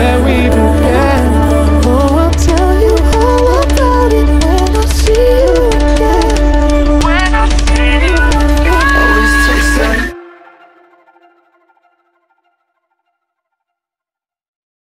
where we